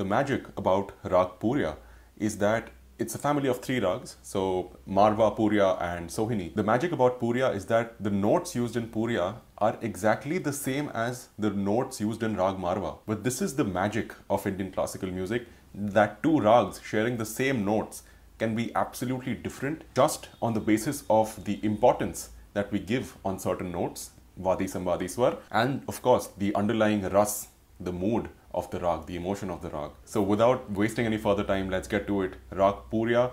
The magic about Rag Puriya is that it's a family of three rags, so Marwa, Puriya, and Sohini. The magic about Puriya is that the notes used in Puriya are exactly the same as the notes used in Rag Marwa. But this is the magic of Indian classical music that two rags sharing the same notes can be absolutely different just on the basis of the importance that we give on certain notes, Vadi Sambadi Swar, and of course the underlying ras, the mood of the rag, the emotion of the rag. So without wasting any further time, let's get to it. Rag Puriya